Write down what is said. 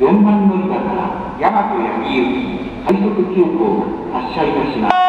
4番乗り場から大和八木行き快速急行発車いたします。